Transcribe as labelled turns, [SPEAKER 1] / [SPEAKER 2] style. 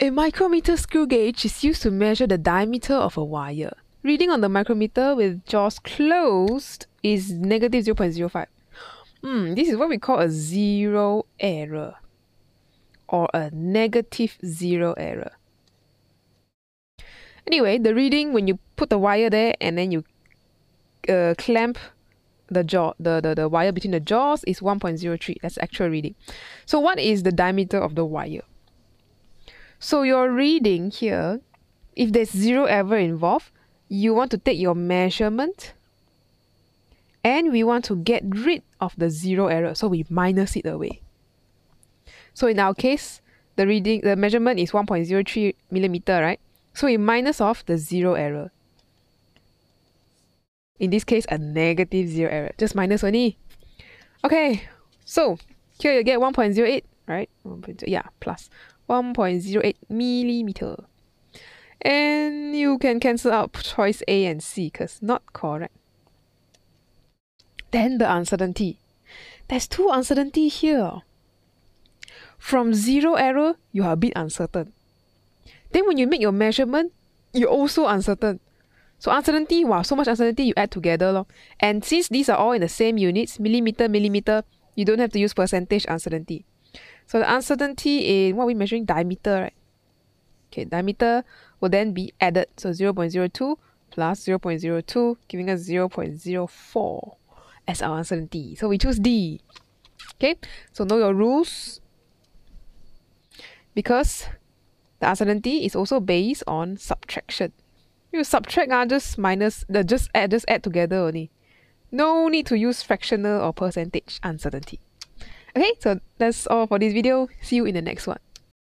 [SPEAKER 1] A micrometer screw gauge is used to measure the diameter of a wire. Reading on the micrometer with jaws closed is negative 0.05. Hmm, this is what we call a zero error or a negative zero error. Anyway, the reading when you put the wire there and then you uh, clamp the jaw, the, the, the wire between the jaws is 1.03. That's actual reading. So what is the diameter of the wire? So your reading here, if there's zero error involved, you want to take your measurement and we want to get rid of the zero error. So we minus it away. So in our case, the reading, the measurement is 1.03 millimeter, right? So we minus off the zero error. In this case, a negative zero error. Just minus only. Okay, so here you get 1.08, right? 1.0, yeah, plus 1.08 millimeter. And you can cancel out choice A and C because not correct. Then the uncertainty. There's two uncertainty here. From zero error, you are a bit uncertain. Then when you make your measurement, you're also uncertain. So uncertainty, wow, so much uncertainty you add together. Lor. And since these are all in the same units, millimeter, millimeter, you don't have to use percentage uncertainty. So the uncertainty in what we're measuring diameter, right? Okay, diameter will then be added. So 0.02 plus 0.02, giving us 0.04 as our uncertainty. So we choose D. Okay, so know your rules. Because the uncertainty is also based on subtraction. You subtract uh, just minus the just add just add together only. No need to use fractional or percentage uncertainty. Okay, so that's all for this video. See you in the next one.